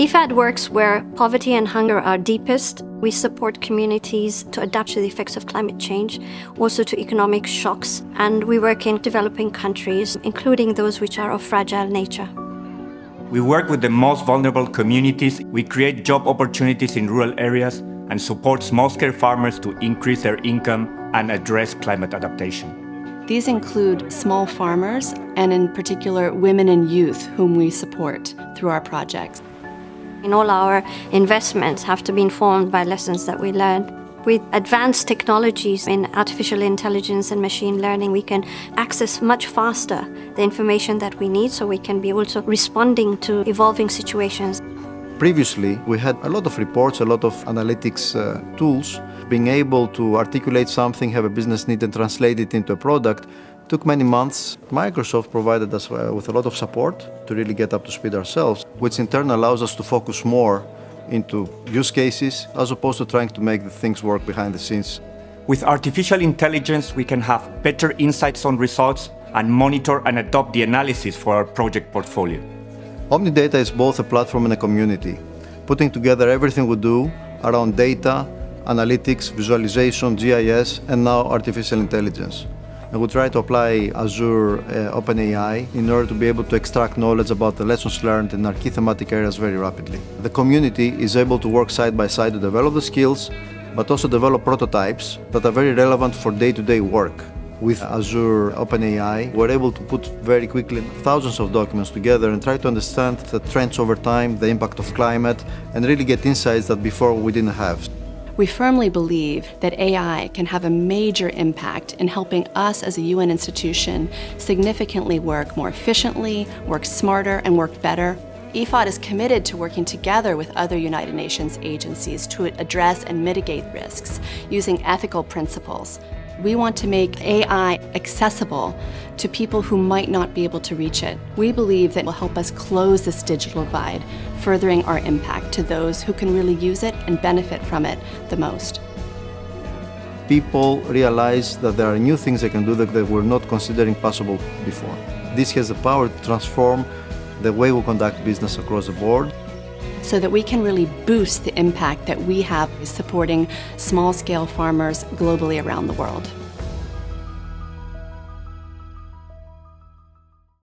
IFAD works where poverty and hunger are deepest. We support communities to adapt to the effects of climate change, also to economic shocks, and we work in developing countries, including those which are of fragile nature. We work with the most vulnerable communities. We create job opportunities in rural areas and support small-scale farmers to increase their income and address climate adaptation. These include small farmers and in particular women and youth whom we support through our projects. In all our investments have to be informed by lessons that we learn. With advanced technologies in artificial intelligence and machine learning, we can access much faster the information that we need so we can be also responding to evolving situations. Previously, we had a lot of reports, a lot of analytics uh, tools. Being able to articulate something, have a business need, and translate it into a product took many months. Microsoft provided us uh, with a lot of support to really get up to speed ourselves, which in turn allows us to focus more into use cases as opposed to trying to make the things work behind the scenes. With artificial intelligence, we can have better insights on results and monitor and adopt the analysis for our project portfolio. Omnidata is both a platform and a community, putting together everything we do around data, analytics, visualization, GIS, and now artificial intelligence and we try to apply Azure uh, OpenAI in order to be able to extract knowledge about the lessons learned in our key thematic areas very rapidly. The community is able to work side by side to develop the skills, but also develop prototypes that are very relevant for day-to-day -day work. With Azure OpenAI, we're able to put very quickly thousands of documents together and try to understand the trends over time, the impact of climate, and really get insights that before we didn't have. We firmly believe that AI can have a major impact in helping us as a UN institution significantly work more efficiently, work smarter, and work better. IFAD is committed to working together with other United Nations agencies to address and mitigate risks using ethical principles. We want to make AI accessible to people who might not be able to reach it. We believe that will help us close this digital divide, furthering our impact to those who can really use it and benefit from it the most. People realize that there are new things they can do that they were not considering possible before. This has the power to transform the way we conduct business across the board so that we can really boost the impact that we have supporting small scale farmers globally around the world.